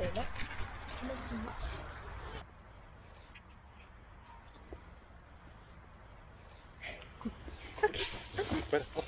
Okay. Böyle hop.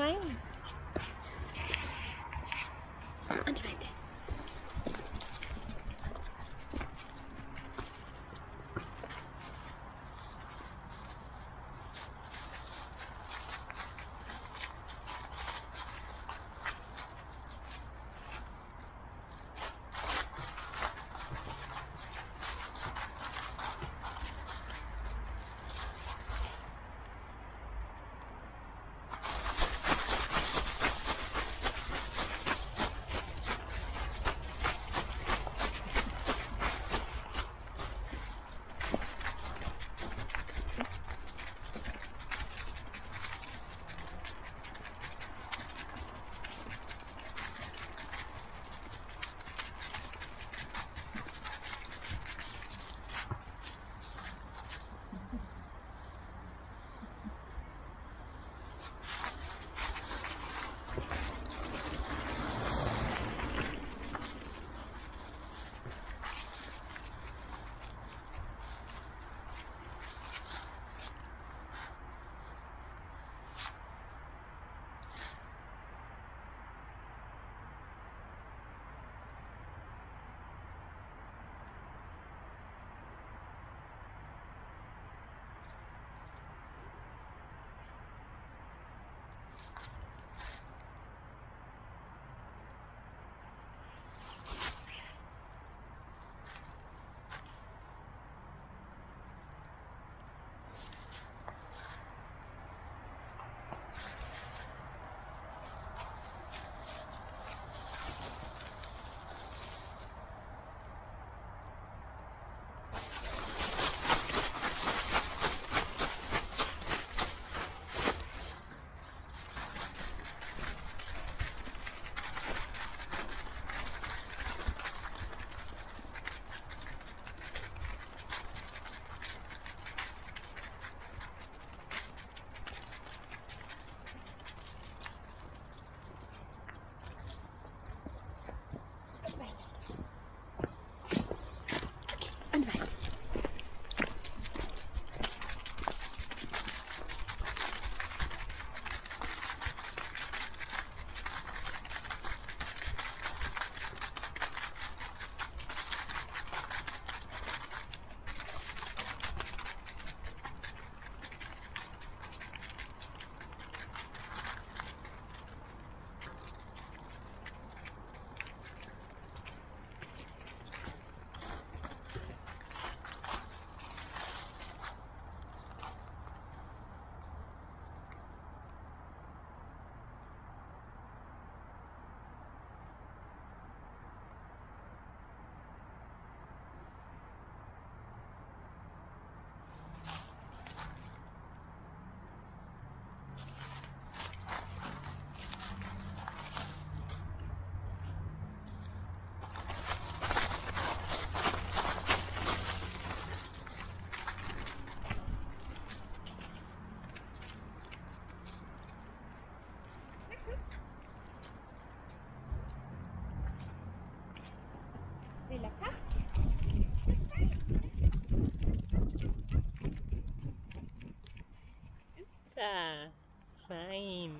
time. Fein.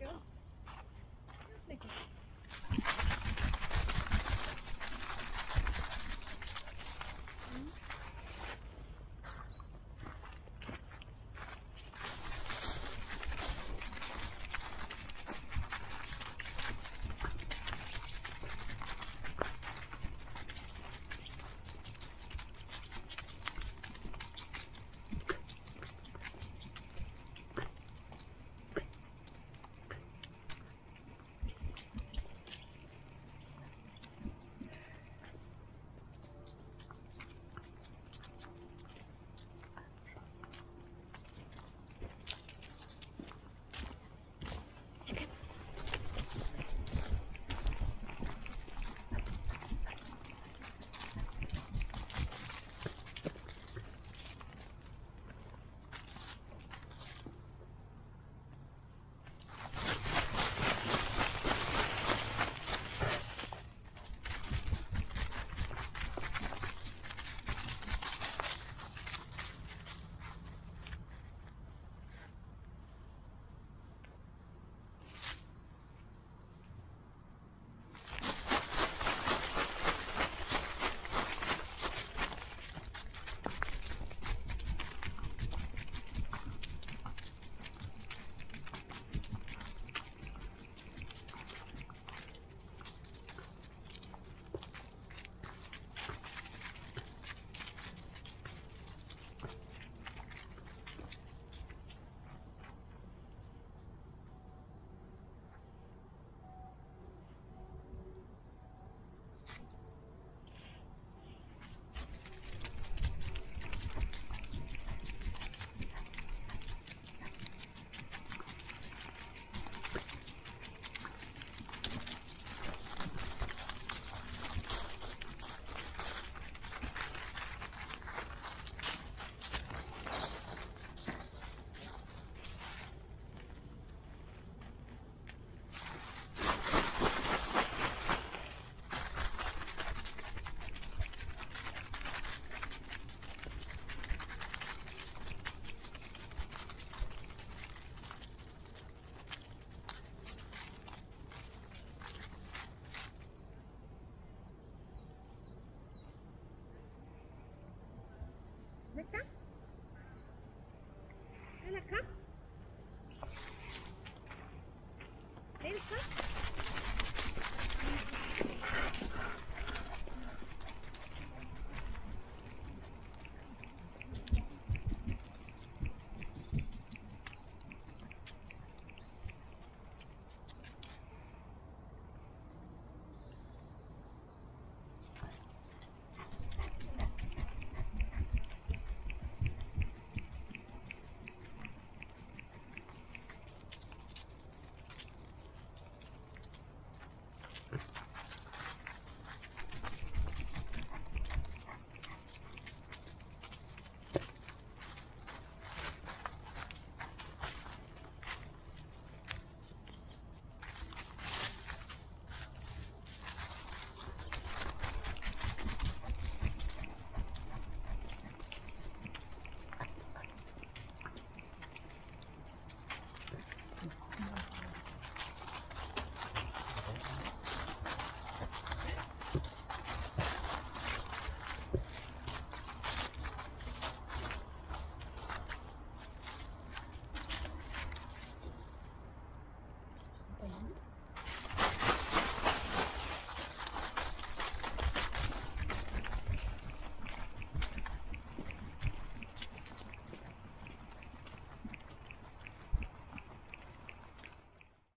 Go. You. Vänta. Alaka? Alaka? Alaka?